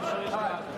siamo nel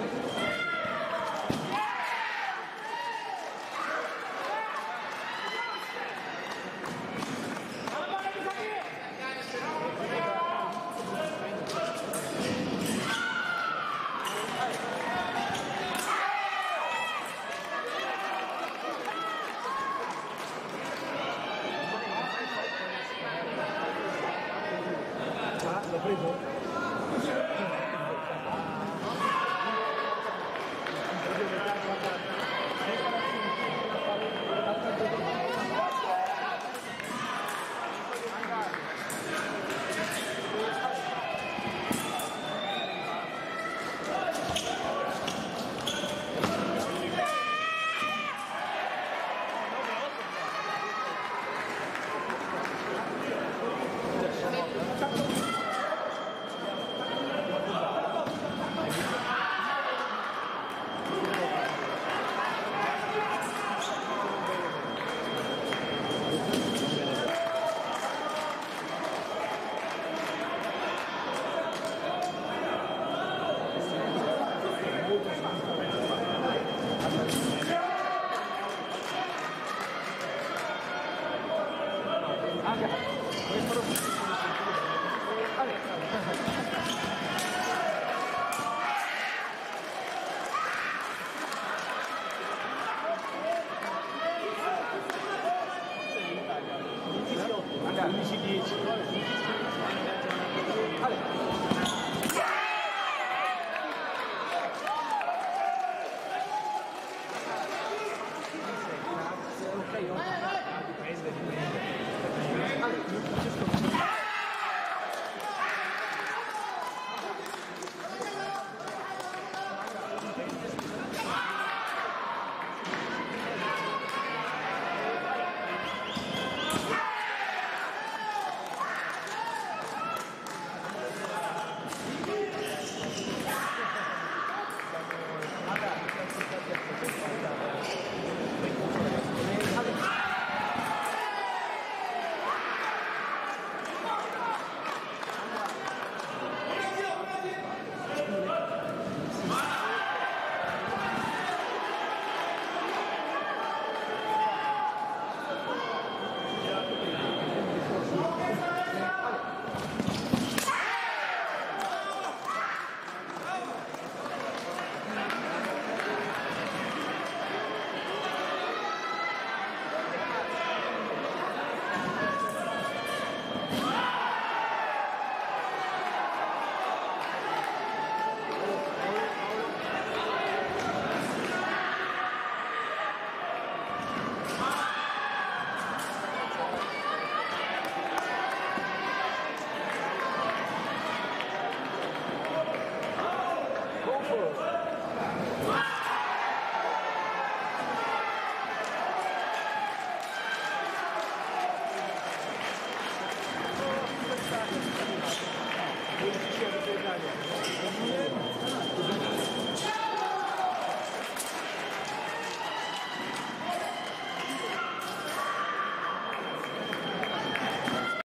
はい。Amen.